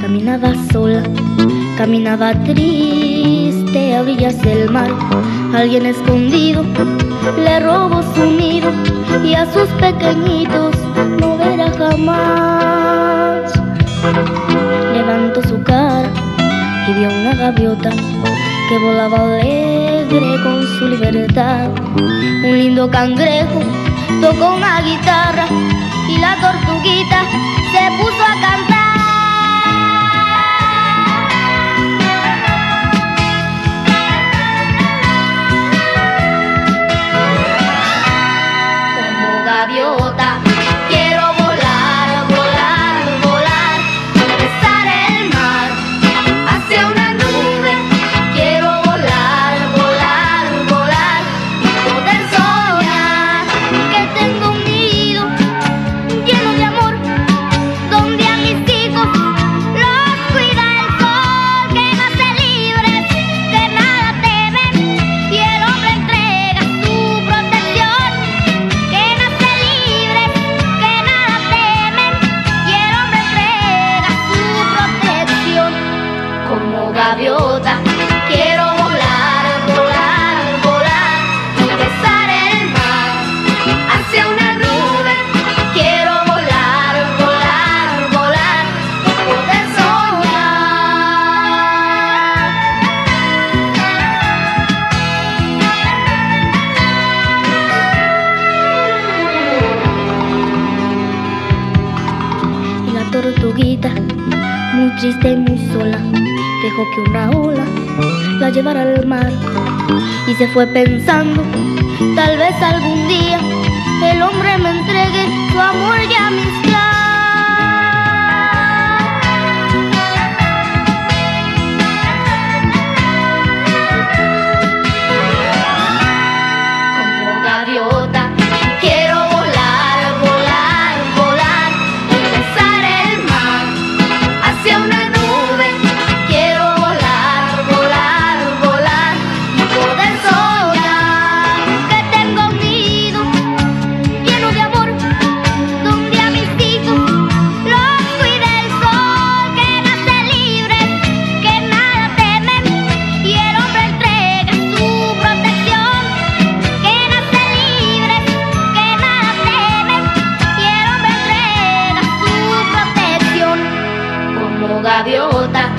Caminaba sola, caminaba triste a orillas del mar. Alguien escondido le robó su nido y a sus pequeñitos no verá jamás. Levantó su cara y vio una gaviota que volaba alegre con su libertad. Un lindo cangrejo tocó una guitarra y la tortuguita muy triste y muy sola dejó que una ola la llevara al mar y se fue pensando, tal vez algún día el hombre me entregue su amor y amistad. Gaviota